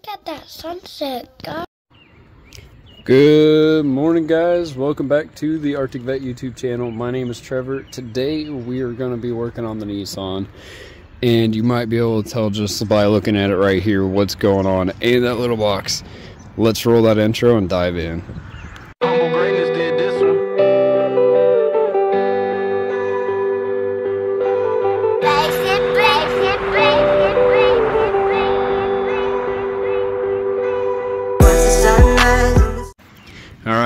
Look at that sunset, guys. Good morning, guys. Welcome back to the Arctic Vette YouTube channel. My name is Trevor. Today we are going to be working on the Nissan, and you might be able to tell just by looking at it right here what's going on in that little box. Let's roll that intro and dive in.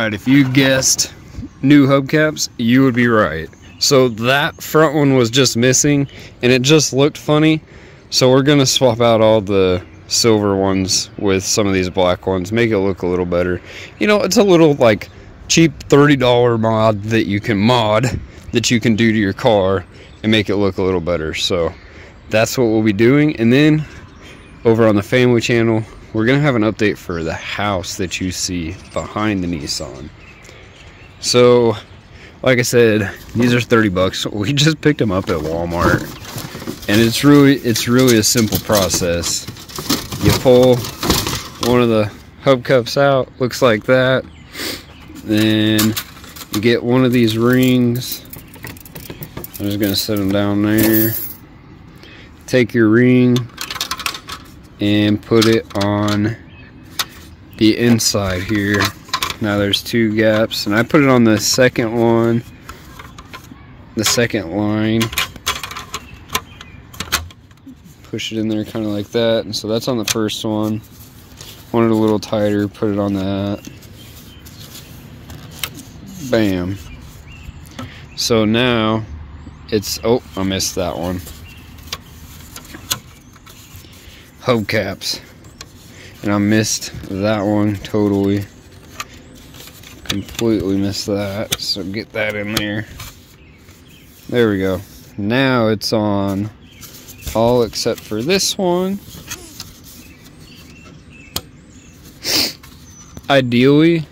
Right, if you guessed new hubcaps, you would be right. So that front one was just missing and it just looked funny. So we're gonna swap out all the silver ones with some of these black ones, make it look a little better. You know, it's a little like cheap $30 mod that you can mod that you can do to your car and make it look a little better. So that's what we'll be doing. And then over on the family channel, we're gonna have an update for the house that you see behind the Nissan. So, like I said, these are 30 bucks. We just picked them up at Walmart, and it's really it's really a simple process. You pull one of the hubcaps out, looks like that. Then you get one of these rings. I'm just gonna set them down there. Take your ring, and put it on the inside here. Now there's two gaps and I put it on the second one, the second line. Push it in there kind of like that. And so that's on the first one. Want it a little tighter, put it on that. Bam. So now it's, oh, I missed that one. Hubcaps. And I missed that one totally. Completely missed that. So get that in there. There we go. Now it's on all except for this one. Ideally,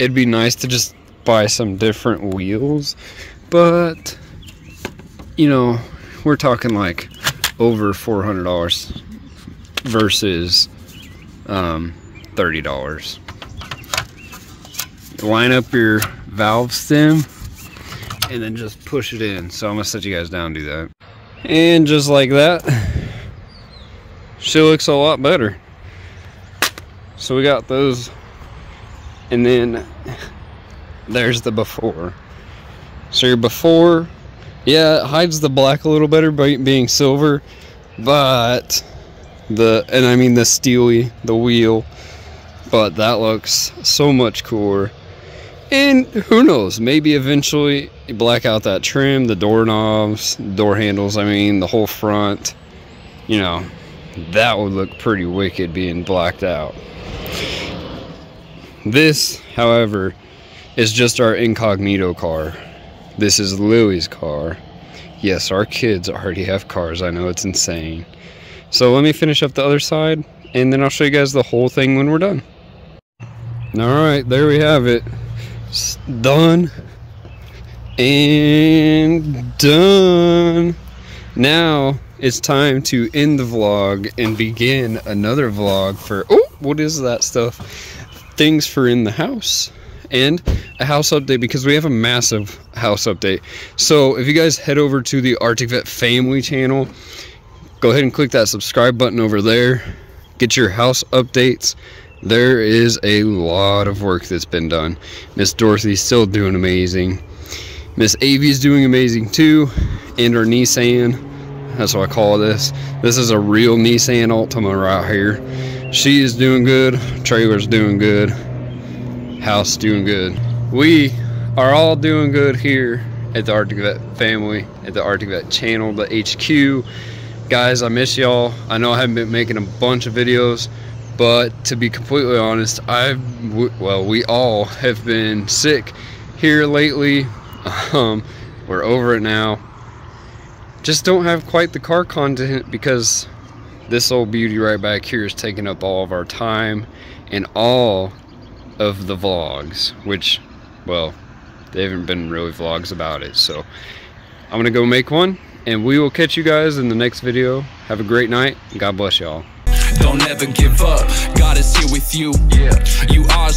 it'd be nice to just buy some different wheels, but you know, we're talking like over $400 versus um, $30. Line up your valve stem and then just push it in. So I'm gonna set you guys down do that. And just like that, she looks a lot better. So we got those and then there's the before. So your before, yeah, it hides the black a little better by being silver, but the and I mean the steely the wheel but that looks so much cooler. And who knows maybe eventually you black out that trim the doorknobs door handles I mean the whole front you know that would look pretty wicked being blacked out. This however is just our incognito car. This is Lily's car. Yes our kids already have cars I know it's insane so let me finish up the other side and then I'll show you guys the whole thing when we're done. Alright, there we have it. It's done. And done. Now it's time to end the vlog and begin another vlog for, oh, what is that stuff? Things for in the house and a house update because we have a massive house update. So if you guys head over to the Arctic Vette family channel, go ahead and click that subscribe button over there. Get your house updates. There is a lot of work that's been done. Miss dorothy's still doing amazing. Miss avy's doing amazing too and our nissan. That's what i call this. This is a real nissan altima right here. She is doing good. Trailer's doing good. House doing good. We are all doing good here at the arctic vette family at the arctic vette channel the hq guys i miss y'all. I know i haven't been making a bunch of videos but to be completely honest i've well we all have been sick here lately. Um, we're over it now. Just don't have quite the car content because this old beauty right back here is taking up all of our time and all of the vlogs which well they haven't been really vlogs about it so i'm gonna go make one and we will catch you guys in the next video. Have a great night. God bless y'all. Don't ever give up. God is here with you. Yeah. You are a